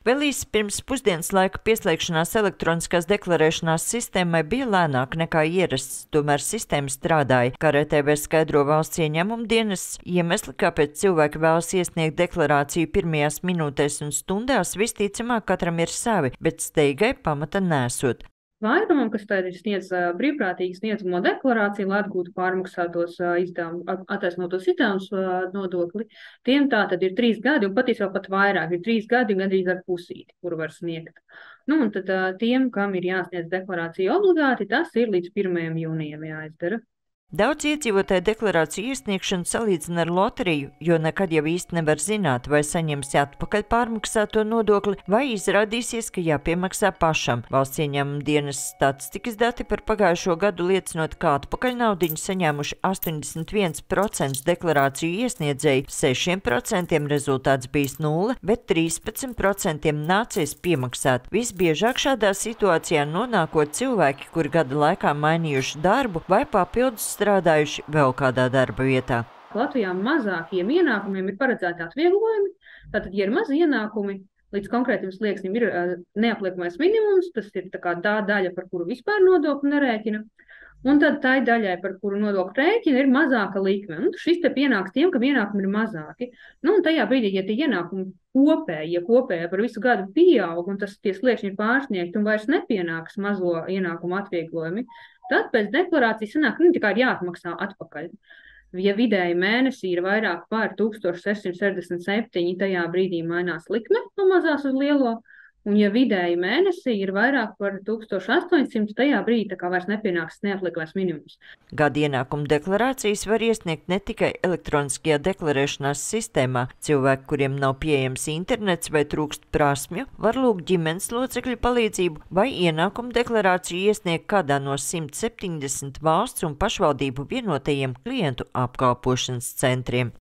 Vēl īsi pirms pusdienas laika pieslēgšanās elektroniskās deklarēšanās sistēmai bija lēnāka nekā ierasts, tomēr sistēma strādāja, kā RTV skaidro valsts ieņēmuma dienas. Iemesli, kāpēc cilvēki vēlas iesniegt deklarāciju pirmajās minūtēs un stundās, visticamāk katram ir savi, bet steigai pamata nesot. Vairumam, kas tad ir sniedz brīvprātīgi sniedzamo deklarāciju, lai atgūtu pārmaksātos izdevumus, attaisnotos izdevumus nodokli, tiem tā tad ir trīs gadi, un patiesībā pat vairāk, ir trīs gadi, gandrīz ar pusīti, kuru var sniegt. Nu, un tad tiem, kam ir jāsniedz deklarācija obligāti, tas ir līdz 1. jūnijam jāizdara. Daudz iedzīvotāju deklarāciju iesniegšanu salīdzina ar loteriju, jo nekad jau īsti nevar zināt, vai saņemsi atpakaļ pārmaksāto nodokli, vai izrādīsies, ka jāpiemaksā pašam. Valsts ieņēmuma dienas statistikas dati par pagājušo gadu liecinot, ka atpakaļ naudiņu saņēmuši 81% deklarāciju iesniedzēju, 6% rezultāts bijis nulle, bet 13% nācies piemaksāt. Visbiežāk šādā situācijā nonākot cilvēki, kuri gada laikā mainījuši darbu vai papildus strādājuši vēl kādā darba vietā. Latvijā mazākiem ienākumiem ir paredzēti atvieglojumi. Tātad, ja ir mazi ienākumi, līdz konkrētam slieksnim ir uh, neapliekamais minimums, tas ir tā, tā daļa, par kuru vispār nodokli nerēķina. Un tad tai daļai, par kuru nodokļu rēķina, ir mazāka likme. Nu, šis te pienāks tiem, kam ienākumi ir mazāki. Nu, un tajā brīdī, ja tie ienākumi kopēji, ja kopēji par visu gadu pieaug, un tas tie sliekšņi ir pārsniegti un vairs nepienāks mazo ienākumu atvieglojumi, Tad pēc deklarācijas sanāk, nu, kā ir jāatmaksā atpakaļ. Ja vidēji mēnesī ir vairāk par 1667, tajā brīdī mainās likme no mazās uz lielo, Un, ja vidēji mēnesī ir vairāk par 1800, tajā brīdī tā kā vairs nepienāks neapliekamais minimums. Gada ienākuma deklarācijas var iesniegt ne tikai elektroniskajā deklarēšanās sistēmā. Cilvēki, kuriem nav pieejams internets vai trūkst prasmju, var lūgt ģimenes locekļu palīdzību vai ienākuma deklarāciju iesniegt kādā no 170 valsts un pašvaldību vienotajiem klientu apkalpošanas centriem.